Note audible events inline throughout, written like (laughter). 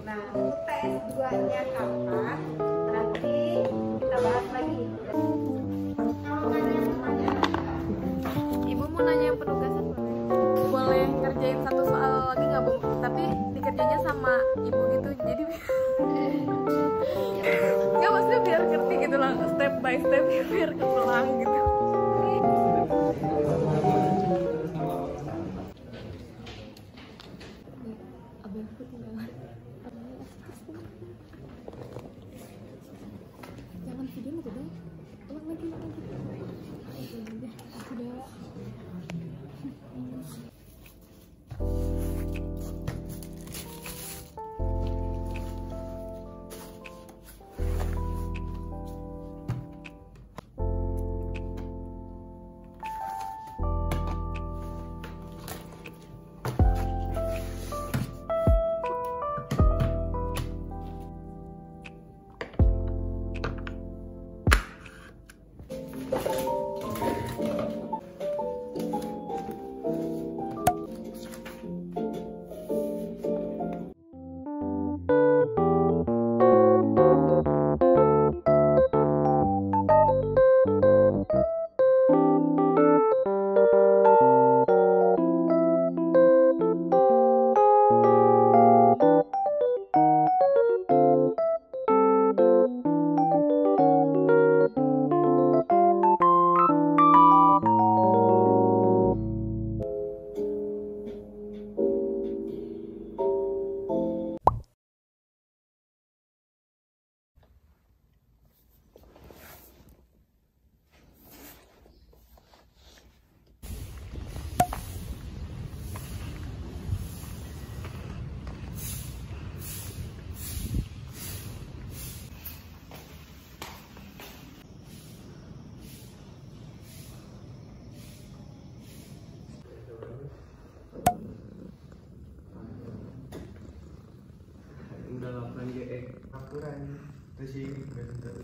Nah, untuk tes 2-nya kapan? Nanti kita bahas lagi. Kalau ada pertanyaan, Ibu mau nanya yang penugasan boleh? Boleh ngerjain satu soal lagi nggak bu? Tapi dikerjanya sama ibu gitu, jadi nggak (laughs) maksudnya biar ngerti gitu lah step by step biar kepulang gitu. Itu sih udah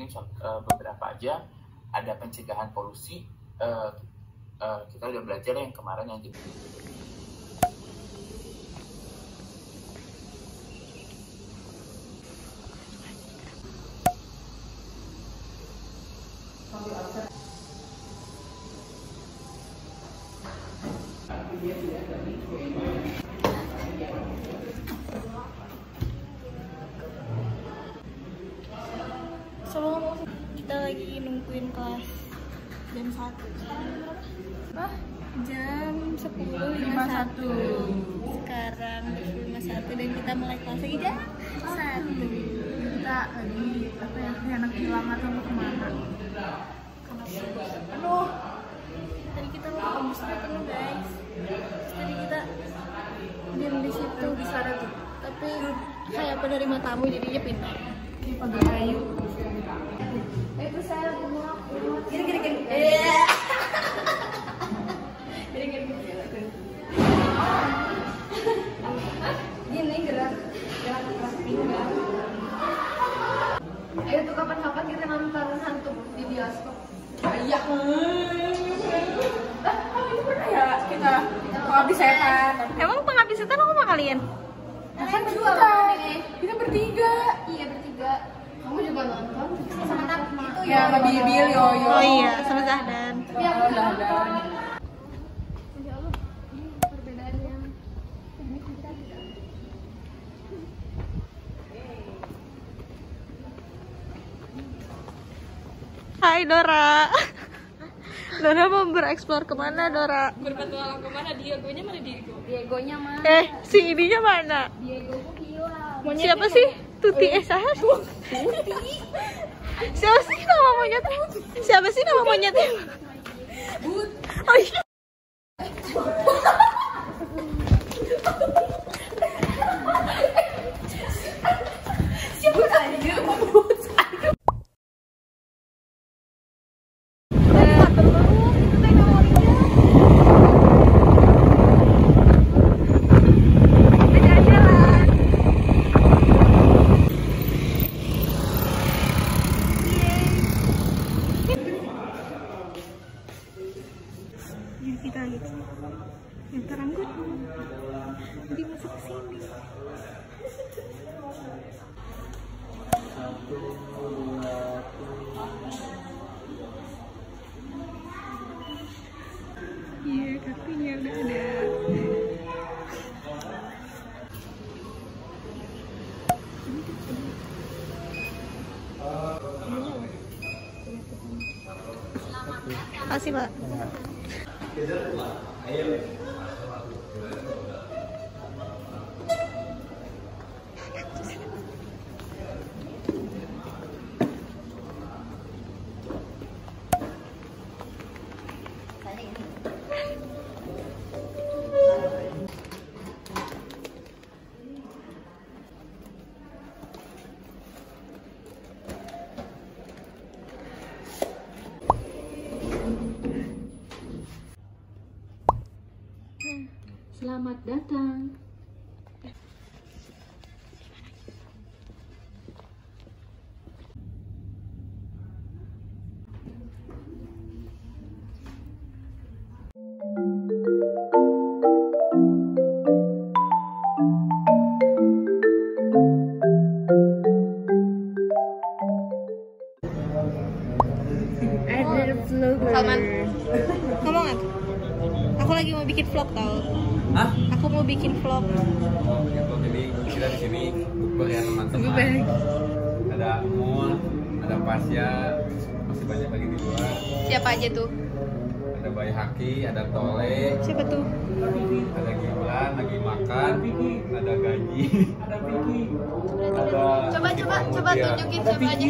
ini eh, beberapa aja ada pencegahan polusi eh, eh, kita udah belajar yang kemarin yang jadi di Jam 10.51 Sekarang 10.51 dan kita mulai kelas lagi jam 1 Kita lagi apa ya anak hilang atau mau ke mana? Aduh. Tadi kita mau ke kampus penuh guys? Terus Tadi kita diam di situ. Di sana tuh. Tapi kayak penerima tamu jadinya pintar. Pagar kayu. Itu saya lagi mau Gini gini gini. Iya Gini gerak gerak gerak pinggang. Ayo tuh kapan-kapan kita nonton hantu di bioskop. Iya. Lah, kamu itu pernah ya kita pengabdi setan? Emang pengabdi setan aku sama kalian? Kan berdua kan ini. Kita bertiga. Iya bertiga. Kamu juga nonton? Ya, sama Bibil, Yoyo. Oh iya, sama Zahdan aku nggak nonton. Hai Dora Dora mau bereksplor ke mana Dora? Berpetualang ke mana? Diegonya mana Diego? Diegonya mana? Eh, si ininya mana? Diego kok hilang. Siapa sih? Tuti eh saya (laughs) Siapa sih nama monyet? Siapa sih nama monyetnya? Oh iya. Kakinya udah ada. Makasih, Pak. Selamat datang. Bikin vlog. Oh. Jadi kita di sini bukber ya teman-teman. Ada Mul, ada Pasya, masih banyak lagi di luar. Siapa aja tuh? Ada Bayi Haki, ada Tole, Siapa tuh? ada Gibran lagi makan, ada Gaji, ada Piki, ada Coba coba coba tunjukin siapa aja.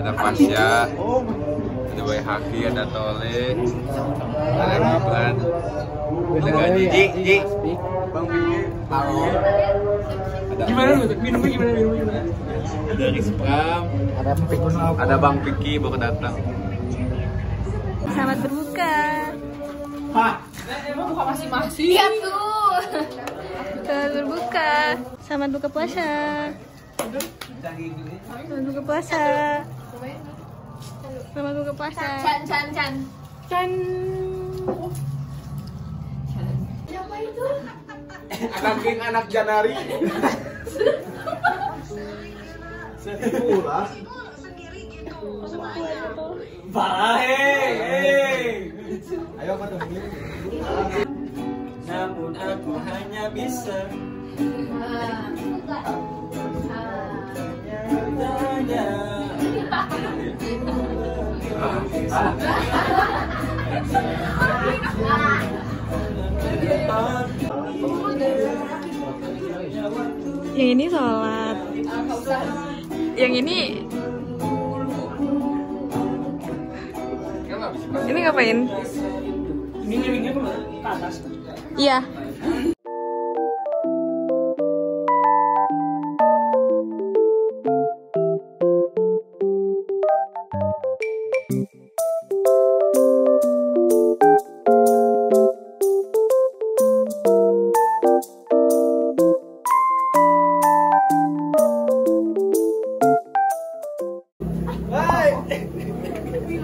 ada Pasya, ada Bayi Haki, ada Tole, ada Gibran, ada Gaji, Ji, Ji, Bang Piki, Halo. Gimana minumnya gimana minumnya Ada Rizpram, ada ada Bang Piki baru datang. Selamat berbuka. Emang buka masing-masing? Iya tuh. Selamat berbuka. Selamat buka puasa. Selamat buka puasa. Selamat buka puasa. Chan, chan, chan. Chan. Siapa itu? Anak King, anak Janari. Sepuluh Parah, hei, Ayo apa tuh? Namun aku hanya bisa Ah. Ah. Yang ini sholat. Yang ini Ini ngapain? Iya.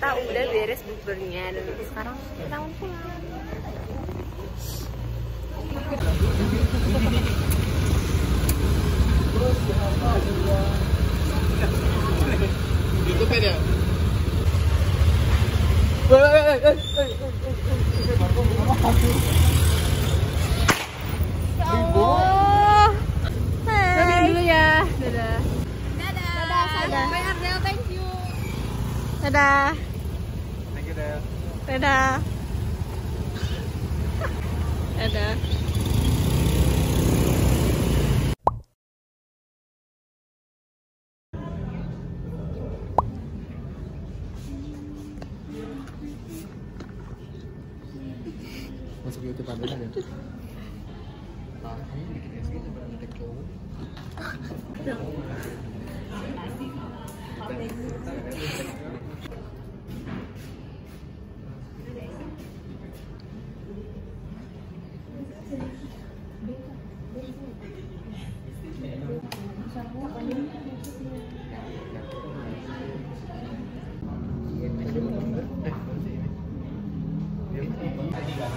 kita udah beres buburnya dan sekarang kita mau pulang. Ya. Oh. Hai. dulu ya. Dadah. Dadah. Dadah. Thank you. Dadah. Dadah. Dadah. Masuk YouTube ada ya. Nah, ini bikin SG sampai ngetek cowok.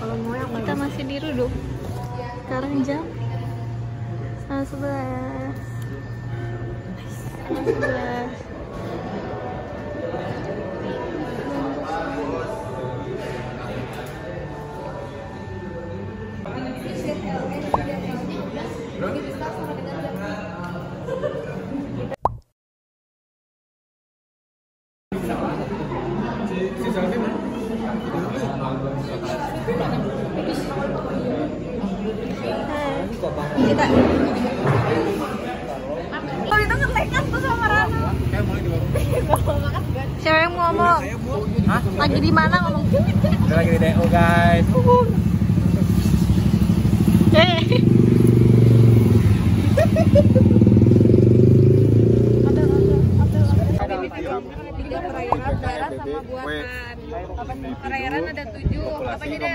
Kalau mau di Ruduk. Sekarang jam sebelas. Sebelas. Kita. Oh itu ngetekan tuh sama Rano. Siapa yang mau ngomong? Lagi di mana ngomong? Kita lagi di DO, guys. Eh. (laughs)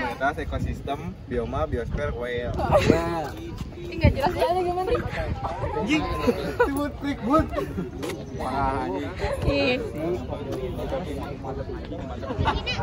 komunitas ekosistem, bioma, biosfer, whale. Ini enggak jelas ya. banget gimana nih. Anjing, sebut trik but. Wah, ini. Ini.